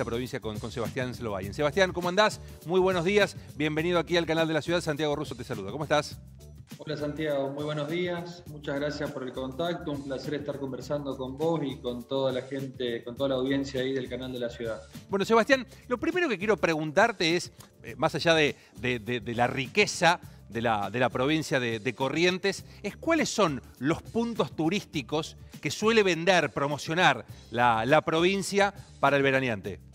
esta provincia con, con Sebastián Slovayen. Sebastián, ¿cómo andás? Muy buenos días, bienvenido aquí al canal de la ciudad. Santiago Russo te saluda. ¿Cómo estás? Hola Santiago, muy buenos días. Muchas gracias por el contacto. Un placer estar conversando con vos y con toda la gente, con toda la audiencia ahí del canal de la ciudad. Bueno, Sebastián, lo primero que quiero preguntarte es, eh, más allá de, la riqueza de la, de la provincia de, Corrientes, es cuáles son los puntos turísticos que suele vender, promocionar la, la provincia para el veraneante.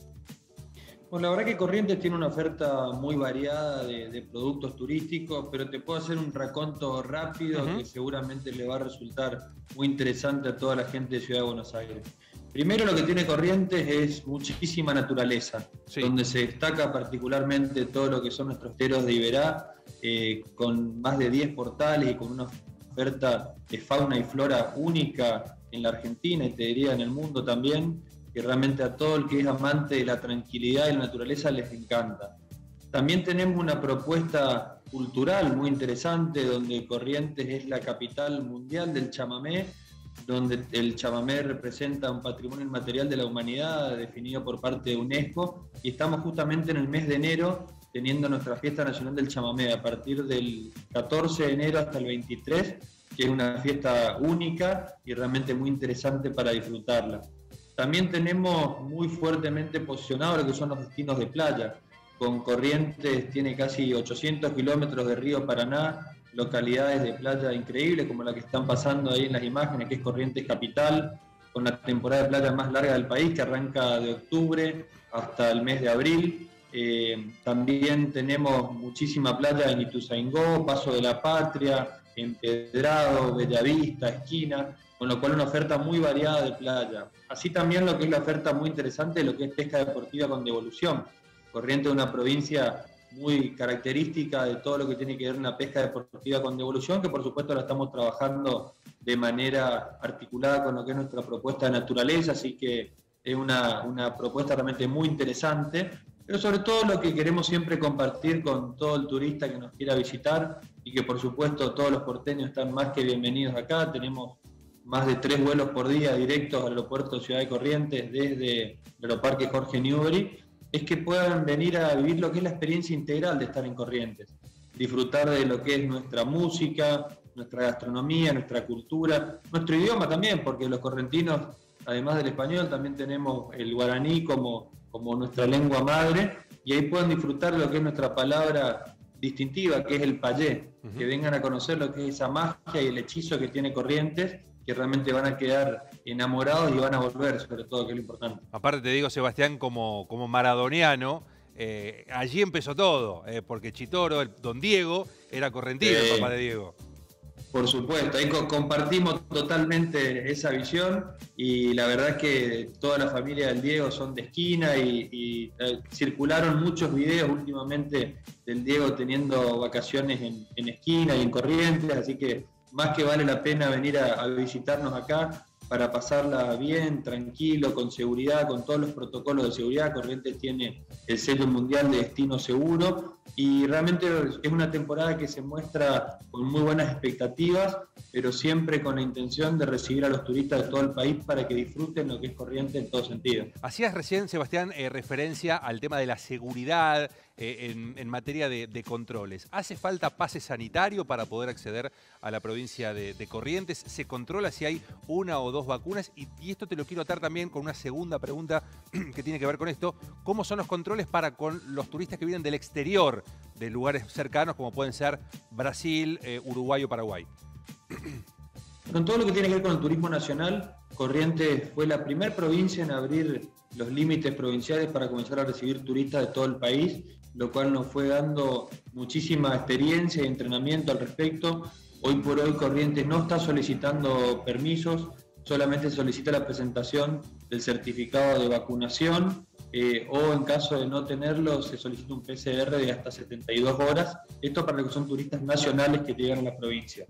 Bueno, la verdad que Corrientes tiene una oferta muy variada de, productos turísticos, pero te puedo hacer un raconto rápido que seguramente le va a resultar muy interesante a toda la gente de Ciudad de Buenos Aires. Primero lo que tiene Corrientes es muchísima naturaleza, donde se destaca particularmente todo lo que son nuestros teros de Iberá, eh, con más de 10 portales y con una oferta de fauna y flora única en la Argentina y te diría en el mundo también que realmente a todo el que es amante de la tranquilidad y la naturaleza les encanta. También tenemos una propuesta cultural muy interesante donde Corrientes es la capital mundial del chamamé, donde el chamamé representa un patrimonio inmaterial de la humanidad definido por parte de UNESCO y estamos justamente en el mes de enero teniendo nuestra fiesta nacional del chamamé a partir del 14 de enero hasta el 23, que es una fiesta única y realmente muy interesante para disfrutarla. También tenemos muy fuertemente posicionados lo que son los destinos de playa. Con Corrientes tiene casi 800 kilómetros de río Paraná, localidades de playa increíbles como la que están pasando ahí en las imágenes, que es Corrientes Capital, con la temporada de playa más larga del país, que arranca de octubre hasta el mes de abril. Eh, también tenemos muchísima playa en Ituzaingó, Paso de la Patria, Empedrado, Bellavista, Esquina con lo cual una oferta muy variada de playa. Así también lo que es la oferta muy interesante de lo que es pesca deportiva con devolución. Corriente de una provincia muy característica de todo lo que tiene que ver una pesca deportiva con devolución, que por supuesto la estamos trabajando de manera articulada con lo que es nuestra propuesta de naturaleza, así que es una, una propuesta realmente muy interesante, pero sobre todo lo que queremos siempre compartir con todo el turista que nos quiera visitar y que por supuesto todos los porteños están más que bienvenidos acá, tenemos más de tres vuelos por día directos al aeropuerto Ciudad de Corrientes desde el aeroparque Jorge Newbery, es que puedan venir a vivir lo que es la experiencia integral de estar en Corrientes, disfrutar de lo que es nuestra música, nuestra gastronomía, nuestra cultura, nuestro idioma también, porque los correntinos, además del español, también tenemos el guaraní como, como nuestra lengua madre, y ahí pueden disfrutar lo que es nuestra palabra distintiva, que es el payé, que vengan a conocer lo que es esa magia y el hechizo que tiene Corrientes que realmente van a quedar enamorados y van a volver, sobre todo, que es lo importante. Aparte te digo, Sebastián, como, como maradoniano, eh, allí empezó todo, eh, porque Chitoro, el don Diego, era correntino, el papá de Diego. Por supuesto, ahí compartimos totalmente esa visión y la verdad es que toda la familia del Diego son de esquina y, eh, circularon muchos videos últimamente del Diego teniendo vacaciones en, en esquina y en corrientes, así que más que vale la pena venir a, visitarnos acá para pasarla bien, tranquilo, con seguridad, con todos los protocolos de seguridad. Corrientes tiene el sello mundial de destino seguro y realmente es una temporada que se muestra con muy buenas expectativas, pero siempre con la intención de recibir a los turistas de todo el país para que disfruten lo que es Corrientes en todo sentido. Hacías recién, Sebastián, eh, referencia al tema de la seguridad eh, en, materia de, controles. ¿Hace falta pase sanitario para poder acceder a la provincia de, Corrientes? ¿Se controla si hay una o dos vacunas? Y, y esto te lo quiero atar también con una segunda pregunta que tiene que ver con esto. ¿Cómo son los controles para con los turistas que vienen del exterior? De lugares cercanos como pueden ser Brasil, eh, Uruguay o Paraguay. Con todo lo que tiene que ver con el turismo nacional, Corrientes fue la primera provincia en abrir los límites provinciales para comenzar a recibir turistas de todo el país, lo cual nos fue dando muchísima experiencia y entrenamiento al respecto. Hoy por hoy Corrientes no está solicitando permisos, solamente solicita la presentación del certificado de vacunación eh, o en caso de no tenerlo se solicita un PCR de hasta 72 horas. Esto para los que son turistas nacionales que llegan a la provincia.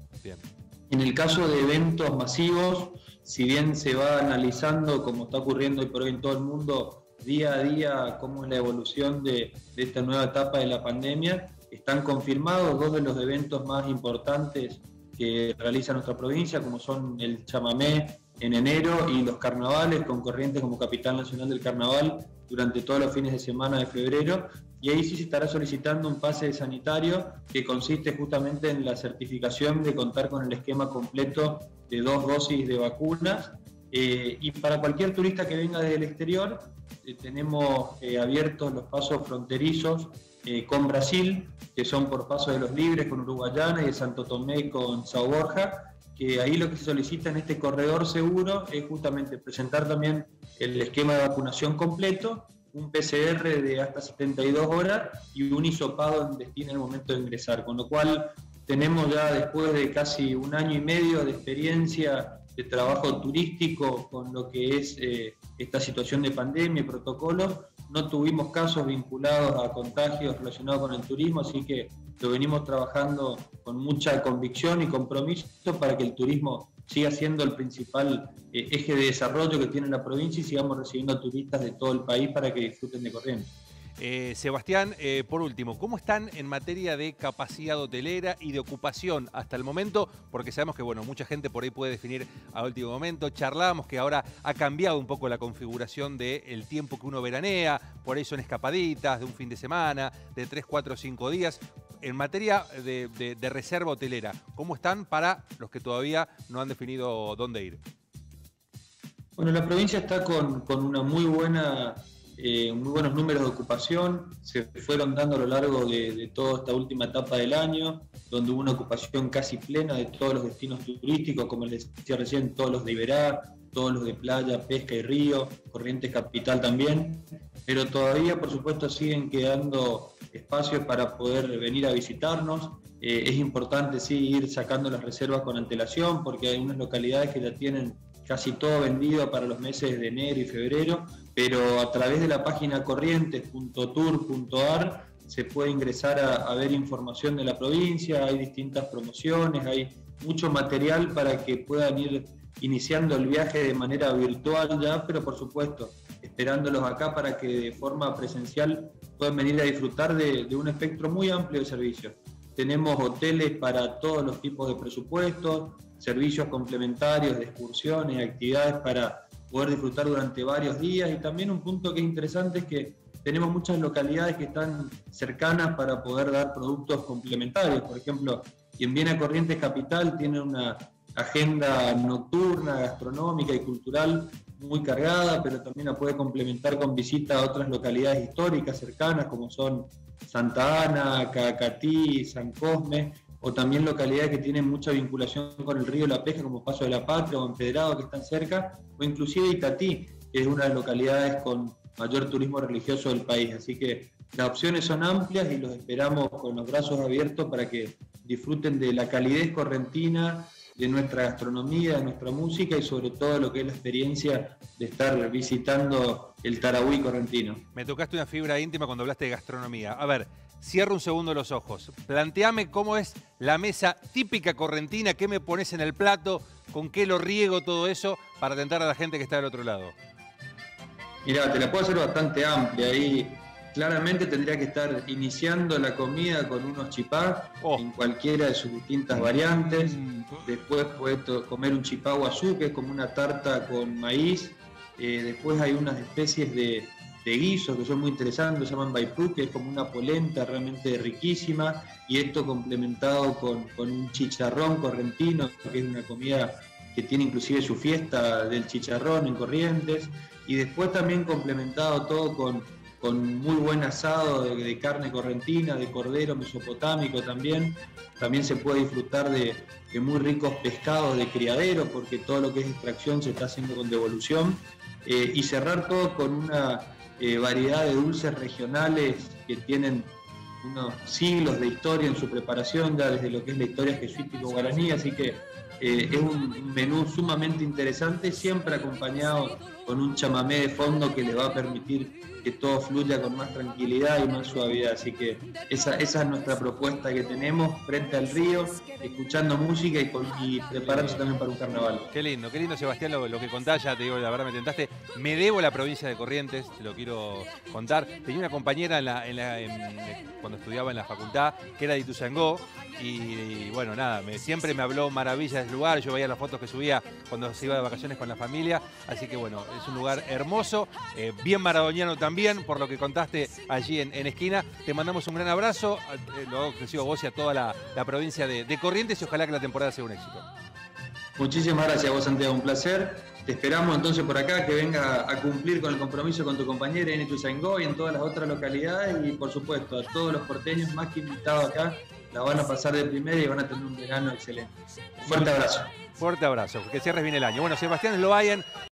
En el caso de eventos masivos, si bien se va analizando, como está ocurriendo hoy por hoy en todo el mundo, día a día cómo es la evolución de, de esta nueva etapa de la pandemia, están confirmados dos de los eventos más importantes que realiza nuestra provincia, como son el chamamé en enero y los carnavales, con Corrientes como capital nacional del carnaval, durante todos los fines de semana de febrero y ahí sí se estará solicitando un pase sanitario que consiste justamente en la certificación de contar con el esquema completo de dos dosis de vacunas. Eh, y para cualquier turista que venga desde el exterior, eh, tenemos eh, abiertos los pasos fronterizos con Brasil, que son por paso de los libres con Uruguayana y de Santo Tomé con Sao Borja, que ahí lo que se solicita en este corredor seguro es justamente presentar también el esquema de vacunación completo un PCR de hasta 72 horas y un hisopado en destino en el momento de ingresar, con lo cual tenemos ya después de casi un año y medio de experiencia de trabajo turístico con lo que es eh, esta situación de pandemia y protocolos, no tuvimos casos vinculados a contagios relacionados con el turismo, así que lo venimos trabajando con mucha convicción y compromiso para que el turismo siga siendo el principal eh, eje de desarrollo que tiene la provincia y sigamos recibiendo turistas de todo el país para que disfruten de Corrientes. Eh, Sebastián, eh, por último, ¿cómo están en materia de capacidad hotelera y de ocupación hasta el momento? Porque sabemos que bueno, mucha gente por ahí puede definir a último momento. Charlábamos que ahora ha cambiado un poco la configuración del tiempo que uno veranea, por eso en escapaditas, de un fin de semana, de 3, 4, 5 días en materia de, reserva hotelera, ¿cómo están para los que todavía no han definido dónde ir? Bueno, la provincia está con, una muy buena, eh, muy buenos números de ocupación. Se fueron dando a lo largo de, toda esta última etapa del año, donde hubo una ocupación casi plena de todos los destinos turísticos, como les decía recién, todos los de Iberá, todos los de playa, pesca y río, Corrientes Capital también. Pero todavía, por supuesto, siguen quedando espacios para poder venir a visitarnos. Eh, es importante sí ir sacando las reservas con antelación porque hay unas localidades que ya tienen casi todo vendido para los meses de enero y febrero, pero a través de la página corrientes.tour.ar se puede ingresar a, a, ver información de la provincia, hay distintas promociones, hay mucho material para que puedan ir iniciando el viaje de manera virtual ya, pero por supuesto esperándolos acá para que de forma presencial puedan venir a disfrutar de, un espectro muy amplio de servicios. Tenemos hoteles para todos los tipos de presupuestos, servicios complementarios de excursiones, actividades para poder disfrutar durante varios días y también un punto que es interesante es que tenemos muchas localidades que están cercanas para poder dar productos complementarios. Por ejemplo, quien viene a Corrientes Capital tiene una agenda nocturna, gastronómica y cultural muy cargada, pero también la puede complementar con visita a otras localidades históricas cercanas como son Santa Ana, Cacatí, San Cosme, o también localidades que tienen mucha vinculación con el río La Pesca como Paso de la Patria o Empedrado que están cerca, o inclusive Itatí, que es una de las localidades con mayor turismo religioso del país. Así que las opciones son amplias y los esperamos con los brazos abiertos para que disfruten de la calidez correntina, de nuestra gastronomía, de nuestra música y sobre todo lo que es la experiencia de estar visitando el Tarahui correntino. Me tocaste una fibra íntima cuando hablaste de gastronomía. A ver, cierro un segundo los ojos. Planteame cómo es la mesa típica correntina, qué me pones en el plato, con qué lo riego todo eso para atentar a la gente que está del otro lado. Mira, te la puedo hacer bastante amplia. Ahí claramente tendría que estar iniciando la comida con unos chipá oh. en cualquiera de sus distintas variantes. Mm. Después puede comer un chipá guazú, que es como una tarta con maíz. Eh, después hay unas especies de, guisos que son muy interesantes, se llaman baipú, que es como una polenta realmente riquísima. Y esto complementado con, con un chicharrón correntino, que es una comida que tiene inclusive su fiesta del chicharrón en Corrientes. Y después también complementado todo con con muy buen asado de, carne correntina, de cordero mesopotámico también. También se puede disfrutar de, muy ricos pescados de criadero, porque todo lo que es extracción se está haciendo con devolución. Eh, y cerrar todo con una eh, variedad de dulces regionales que tienen unos siglos de historia en su preparación, ya desde lo que es la historia jesuítico guaraní, así que eh, es un menú sumamente interesante, siempre acompañado con un chamamé de fondo que le va a permitir que todo fluya con más tranquilidad y más suavidad. Así que esa, esa es nuestra propuesta que tenemos frente al río, escuchando música y, y preparándose también para un carnaval. Qué lindo, qué lindo Sebastián lo, que contás, ya te digo, la verdad me tentaste. Me debo la provincia de Corrientes, te lo quiero contar. Tenía una compañera cuando estudiaba en la facultad que era de Ituzangó y, bueno, nada, me, siempre me habló maravillas del lugar, yo veía las fotos que subía cuando se iba de vacaciones con la familia, así que bueno, es un lugar hermoso, eh, bien maradoniano también, por lo que contaste allí en, esquina. Te mandamos un gran abrazo, eh, lo ofrecido a vos y a toda la, provincia de, de Corrientes y ojalá que la temporada sea un éxito. Muchísimas gracias a vos, Santiago, un placer. Te esperamos entonces por acá que venga a cumplir con el compromiso con tu compañera en Ituzaingó y en todas las otras localidades y por supuesto a todos los porteños más que invitados acá la van a pasar de primera y van a tener un verano excelente. Fuerte abrazo. Fuerte abrazo, que cierres bien el año. Bueno, Sebastián Loayen